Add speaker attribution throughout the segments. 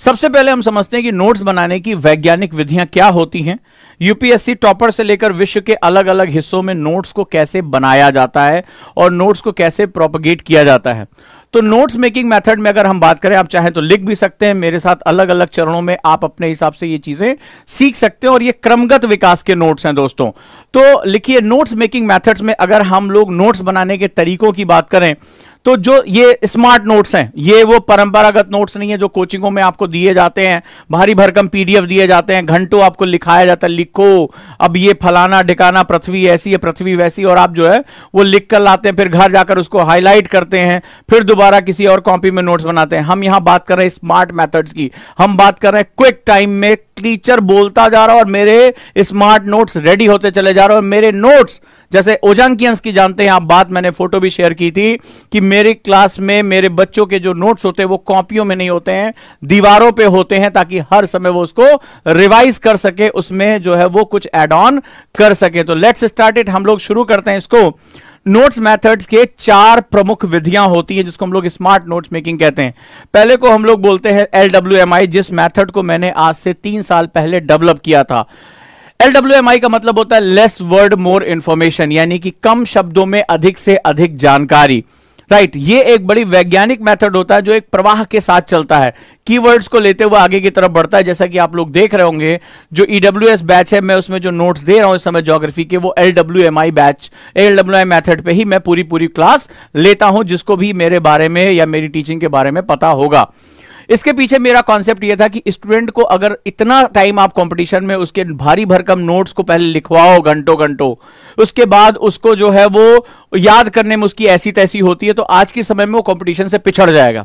Speaker 1: सबसे पहले हम समझते हैं कि नोट्स बनाने की वैज्ञानिक विधियाँ क्या होती हैं। यूपीएससी टॉपर से लेकर विश्व के अलग अलग हिस्सों में नोट्स को कैसे बनाया जाता है और नोट्स को कैसे प्रोपगेट किया जाता है। तो नोट्स मेकिंग मेथड में अगर हम बात करें, आप चाहें तो लिख भी सकते हैं। मेरे साथ अलग अलग चरणों में आप अपने हिसाब से ये चीज़ें सीख सकते हैं और ये क्रमगत विकास के नोट्स हैं दोस्तों। तो लिखिए, नोट्स मेकिंग मेथड्स में अगर हम लोग नोट्स बनाने के तरीकों की बात करें तो जो ये स्मार्ट नोट्स हैं, ये वो परंपरागत नोट्स नहीं है जो कोचिंगों में आपको दिए जाते हैं। भारी भरकम पीडीएफ दिए जाते हैं, घंटों आपको लिखाया जाता है, लिखो। अब ये फलाना, ढिकाना पृथ्वी, ऐसी है पृथ्वी, वैसी और आप जो है, वो लिख कर लाते हैं, फिर घर जाकर उसको हाईलाइट करते हैं, फिर दोबारा किसी और कॉपी में नोट्स बनाते हैं। हम यहाँ बात कर रहे हैं स्मार्ट मैथड्स की। हम बात कर रहे हैं क्विक टाइम में टीचर बोलता जा रहा और मेरे स्मार्ट नोट्स रेडी होते चले जा रहे और मेरे नोट्स जैसे ओजांकियंस की जानते हैं, आप बात मैंने फ़ोटो भी शेयर की थी कि मेरी क्लास में मेरे बच्चों के जो नोट्स होते हैं, वो कॉपियों में नहीं होते हैं, दीवारों पे होते हैं ताकि हर समय वो उसको रिवाइज कर सके, उसमें जो है वो कुछ एड ऑन कर सके। तो लेट्स स्टार्ट इट हम लोग शुरू करते हैं इसको। नोट्स मेथड्स के चार प्रमुख विधियाँ होती हैं, जिसको हम लोग स्मार्ट नोट्स मेकिंग कहते हैं। पहले को हम लोग बोलते हैं एल जिस मेथड को मैंने आज से तीन साल पहले डेवलप किया था। एल डब्ल्यू एम आई का मतलब होता है लेस वर्ड मोर इंफॉर्मेशन यानी कि कम शब्दों में अधिक से अधिक जानकारी। राइट right, ये एक बड़ी वैज्ञानिक मेथड होता है जो एक प्रवाह के साथ चलता है। कीवर्ड्स को लेते हुए आगे की तरफ़ बढ़ता है जैसा कि आप लोग देख रहे होंगे। जो ईडब्ल्यू e बैच है मैं उसमें जो नोट्स दे रहा हूँ इस समय ज्योग्राफी के वो L W M I batch L W I method पे ही मैं पूरी पूरी क्लास लेता हूँ जिसको भी मेरे बारे में या मेरी टीचिंग के बारे में पता होगा। इसके पीछे मेरा कॉन्सेप्ट यह था कि स्टूडेंट को अगर इतना टाइम आप कंपटीशन में उसके भारी भरकम नोट्स को पहले लिखवाओ घंटों घंटों उसके बाद उसको जो है वो याद करने में उसकी ऐसी तैसी होती है तो आज के समय में वो कॉम्पिटिशन से पिछड़ जाएगा।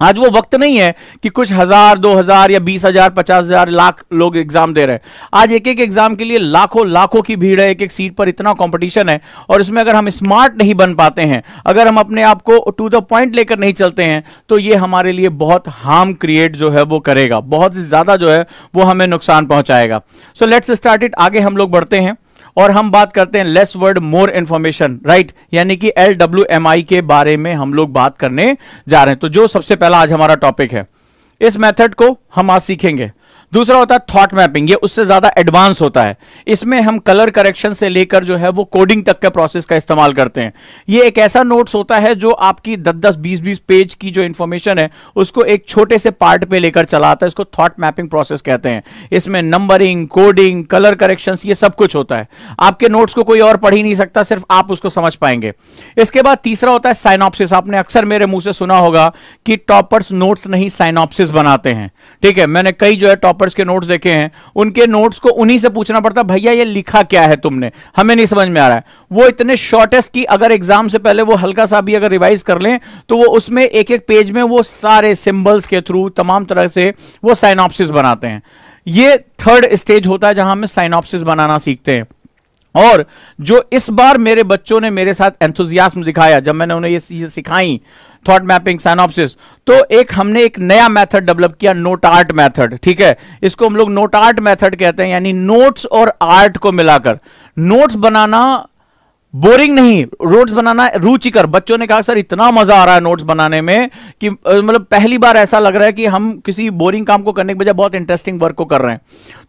Speaker 1: आज वो वक्त नहीं है कि कुछ हज़ार, दो हज़ार या बीस हज़ार, पचास हज़ार, लाख लोग एग्ज़ाम दे रहे हैं। आज एक एक एग्ज़ाम के लिए लाखों लाखों की भीड़ है, एक एक सीट पर इतना कंपटीशन है और इसमें अगर हम स्मार्ट नहीं बन पाते हैं, अगर हम अपने आप को टू द पॉइंट लेकर नहीं चलते हैं तो ये हमारे लिए बहुत हार्म क्रिएट जो है वो करेगा। बहुत ज़्यादा जो है वो हमें नुकसान पहुंचाएगा। सो लेट्स स्टार्ट इट आगे हम लोग बढ़ते हैं। और हम बात करते हैं less word more information right यानी कि एल डब्ल्यू एम आई के बारे में हम लोग बात करने जा रहे हैं। तो जो सबसे पहला आज हमारा टॉपिक है, इस मेथड को हम आज सीखेंगे। दूसरा होता है थॉट मैपिंग ये उससे ज़्यादा एडवांस होता है। इसमें हम कलर करेक्शन से लेकर जो है वो कोडिंग तक के प्रोसेस का इस्तेमाल करते हैं। ये एक ऐसा नोट्स होता है जो आपकी दस दस बीस बीस पेज की जो इंफॉर्मेशन है, उसको एक छोटे से पार्ट पे लेकर चलाता है, इसको थॉट मैपिंग प्रोसेस कहते हैं। इसमें नंबरिंग कोडिंग कलर करेक्शन ये सब कुछ होता है। आपके नोट्स को कोई और पढ़ ही नहीं सकता, सिर्फ़ आप उसको समझ पाएँगे। इसके बाद तीसरा होता है साइनॉप्सिस आपने अक्सर मेरे मुँह से सुना होगा कि टॉपर्स नोट्स नहीं साइनॉप्सिस बनाते हैं। ठीक है, मैंने कई जो है टॉपर टॉपर्स के नोट्स देखे हैं, उनके नोट्स को उन्हीं से पूछना पड़ता, भैया, ये लिखा क्या है तुमने? हमें नहीं समझ में आ रहा है। वो इतने शॉर्टेस्ट की अगर एग्ज़ाम से पहले वो हल्का सा भी अगर रिवाइज कर लें तो वो उसमें एक एक पेज में वो सारे सिंबल्स के थ्रू तमाम तरह से वो साइनॉप्सिस बनाते हैं। ये थर्ड स्टेज होता है जहाँ हमें साइनॉप्सिस बनाना सीखते हैं। और जो इस बार मेरे बच्चों ने मेरे साथ एंथुजियाज्म दिखाया, जब मैंने उन्हें ये चीज़ें सिखाई थॉट मैपिंग साइनॉप्सिस तो एक हमने एक नया मेथड डेवलप किया नोट आर्ट मेथड ठीक है? इसको हम लोग नोट आर्ट मेथड कहते हैं, यानी नोट्स और आर्ट को मिलाकर। नोट्स बनाना बोरिंग नहीं नोट्स बनाना रुचिकर बच्चों ने कहा, सर, इतना मज़ा आ रहा है नोट्स बनाने में कि मतलब पहली बार ऐसा लग रहा है कि हम किसी बोरिंग काम को करने के बजाय बहुत इंटरेस्टिंग वर्क को कर रहे हैं।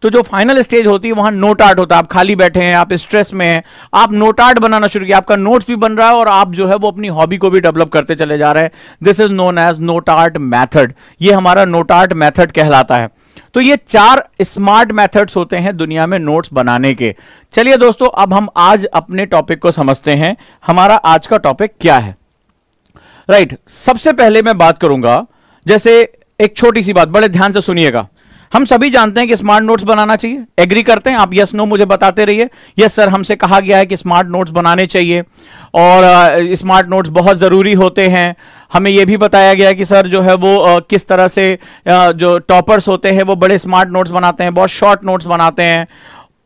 Speaker 1: तो जो फाइनल स्टेज होती है, वहाँ नोट आर्ट होता है। आप खाली बैठे हैं, आप स्ट्रेस में हैं, आप नोट आर्ट बनाना शुरू किया। आपका नोट्स भी बन रहा है और आप जो है वो अपनी हॉबी को भी डेवलप करते चले जा रहे हैं। This is known as note art method ये हमारा नोट आर्ट मैथड कहलाता है। तो ये चार स्मार्ट मेथड्स होते हैं दुनिया में नोट्स बनाने के। चलिए दोस्तों अब हम आज अपने टॉपिक को समझते हैं। हमारा आज का टॉपिक क्या है? राइट right, सबसे पहले मैं बात करूँगा जैसे एक छोटी सी बात बड़े ध्यान से सुनिएगा। हम सभी जानते हैं कि स्मार्ट नोट्स बनाना चाहिए। एग्री करते हैं? आप यस नो मुझे बताते रहिए। यस सर हमसे कहा गया है कि स्मार्ट नोट्स बनाने चाहिए। और स्मार्ट नोट्स बहुत ज़रूरी होते हैं। हमें यह भी बताया गया कि सर जो है वो आ, किस तरह से आ, जो टॉपर्स होते हैं वो बड़े स्मार्ट नोट्स बनाते हैं बहुत शॉर्ट नोट्स बनाते हैं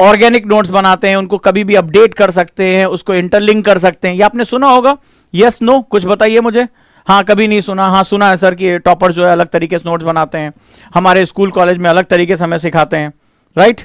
Speaker 1: ऑर्गेनिक नोट्स बनाते हैं उनको कभी भी अपडेट कर सकते हैं उसको इंटरलिंक कर सकते हैं। ये आपने सुना होगा? यस नो कुछ बताइए मुझे। हाँ कभी नहीं सुना। हाँ सुना है सर कि टॉपर जो है अलग तरीके से नोट्स बनाते हैं। हमारे स्कूल कॉलेज में अलग तरीके से हमें सिखाते हैं। राइट